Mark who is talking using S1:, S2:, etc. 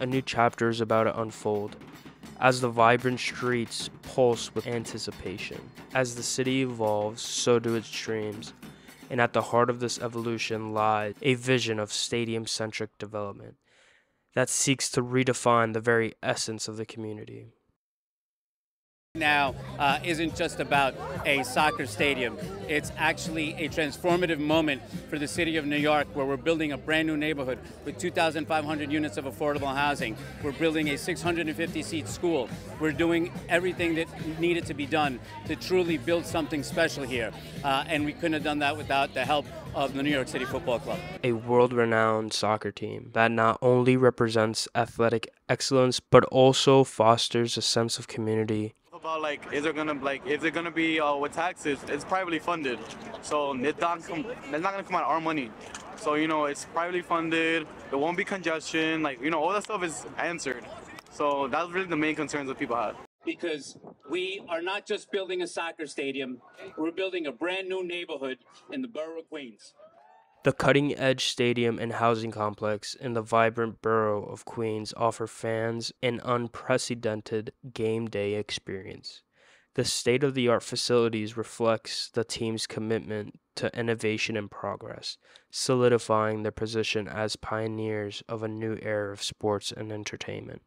S1: a new chapter is about to unfold. As the vibrant streets pulse with anticipation. As the city evolves, so do its dreams. And at the heart of this evolution lies a vision of stadium centric development that seeks to redefine the very essence of the community
S2: now uh, isn't just about a soccer stadium. It's actually a transformative moment for the city of New York where we're building a brand new neighborhood with 2,500 units of affordable housing. We're building a 650 seat school. We're doing everything that needed to be done to truly build something special here. Uh, and we couldn't have done that without the help of the New York City Football Club.
S1: A world renowned soccer team that not only represents athletic excellence but also fosters a sense of community
S3: about like is there gonna like is it gonna be uh, with taxes? It's privately funded, so it's not not gonna come out of our money. So you know it's privately funded. There won't be congestion. Like you know all that stuff is answered. So that's really the main concerns that people have.
S2: Because we are not just building a soccer stadium, we're building a brand new neighborhood in the borough of Queens.
S1: The cutting edge stadium and housing complex in the vibrant borough of Queens offer fans an unprecedented game day experience. The state of the art facilities reflects the team's commitment to innovation and progress, solidifying their position as pioneers of a new era of sports and entertainment.